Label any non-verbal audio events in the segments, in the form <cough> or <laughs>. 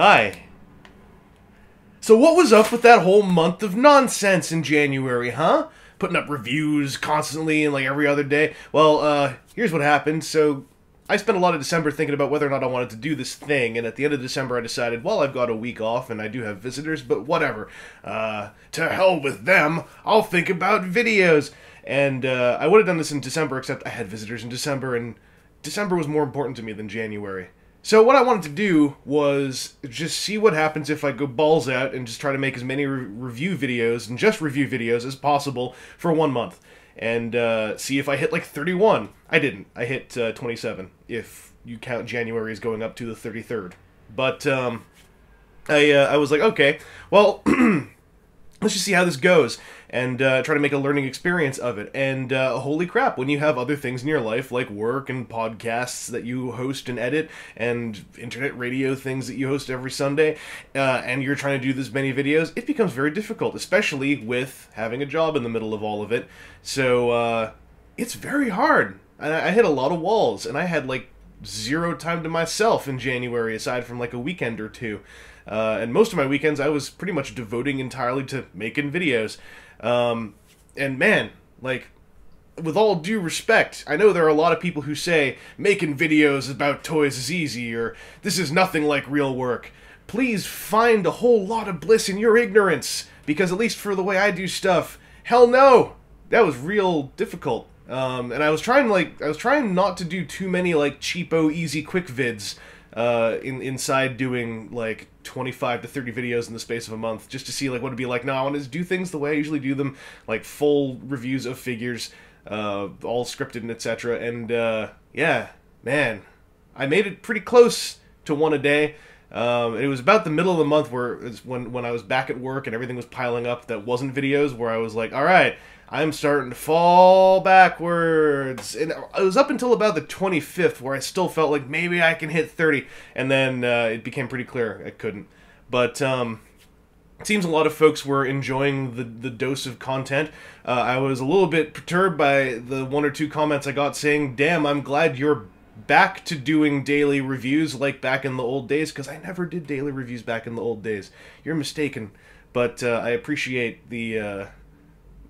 Hi. So what was up with that whole month of nonsense in January, huh? Putting up reviews constantly and like every other day. Well, uh, here's what happened. So I spent a lot of December thinking about whether or not I wanted to do this thing, and at the end of December I decided, well, I've got a week off and I do have visitors, but whatever. Uh, to hell with them. I'll think about videos. And uh, I would have done this in December, except I had visitors in December, and December was more important to me than January. So what I wanted to do was just see what happens if I go balls out and just try to make as many re- review videos and just review videos as possible for one month, and uh, see if I hit like 31. I didn't. I hit uh, 27 if you count January as going up to the 33rd. But um, I uh, I was like, okay, well. <clears throat> let's just see how this goes and uh, try to make a learning experience of it. And uh, holy crap, when you have other things in your life like work and podcasts that you host and edit, and internet radio things that you host every Sunday, uh, and you're trying to do this many videos, it becomes very difficult, especially with having a job in the middle of all of it. So uh, it's very hard. I, I hit a lot of walls, and I had like zero time to myself in January, aside from like a weekend or two. Uh, and most of my weekends I was pretty much devoting entirely to making videos. Um, and man, like, with all due respect, I know there are a lot of people who say making videos about toys is easy or this is nothing like real work. Please find a whole lot of bliss in your ignorance, because at least for the way I do stuff, hell no! That was real difficult. Um, and I was trying like I was trying not to do too many like cheapo, easy, quick vids uh, in, inside doing like 25 to 30 videos in the space of a month just to see like what it'd be like. Now I want to do things the way I usually do them, like full reviews of figures, uh, all scripted and etc. And uh, yeah, man, I made it pretty close to one a day. Um, it was about the middle of the month where when when I was back at work and everything was piling up that wasn't videos where I was like, all right, I'm starting to fall backwards. And it was up until about the 25th where I still felt like maybe I can hit 30. And then uh, it became pretty clear I couldn't. But um, it seems a lot of folks were enjoying the, the dose of content. Uh, I was a little bit perturbed by the one or two comments I got saying, damn, I'm glad you're back to doing daily reviews like back in the old days because I never did daily reviews back in the old days. You're mistaken. But uh, I appreciate the uh,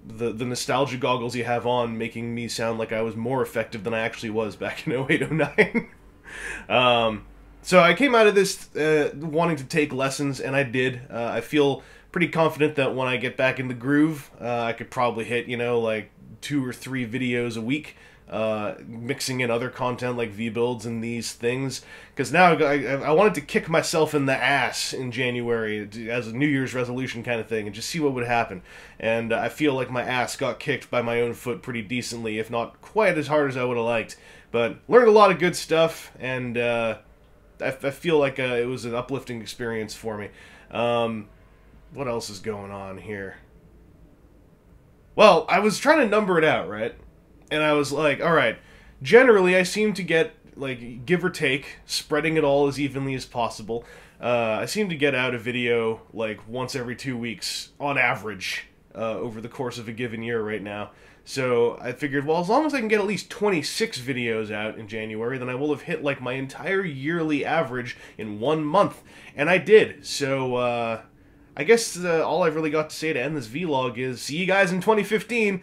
the the nostalgia goggles you have on making me sound like I was more effective than I actually was back in <laughs> 0809. um, so I came out of this uh, wanting to take lessons, and I did. Uh, I feel pretty confident that when I get back in the groove, uh, I could probably hit you know like two or three videos a week uh, mixing in other content like V builds and these things. Because now I, I, wanted to kick myself in the ass in January as a New Year's resolution kind of thing and just see what would happen. And I feel like my ass got kicked by my own foot pretty decently, if not quite as hard as I would have liked. But learned a lot of good stuff, and uh, I, I, feel like uh, it was an uplifting experience for me. Um, what else is going on here? Well, I was trying to number it out, right? And I was like, all right. Generally, I seem to get like give or take, spreading it all as evenly as possible. Uh, I seem to get out a video like once every two weeks on average uh, over the course of a given year right now. So I figured, well, as long as I can get at least 26 videos out in January, then I will have hit like my entire yearly average in one month. And I did. So uh, I guess uh, all I've really got to say to end this vlog is see you guys in 2015.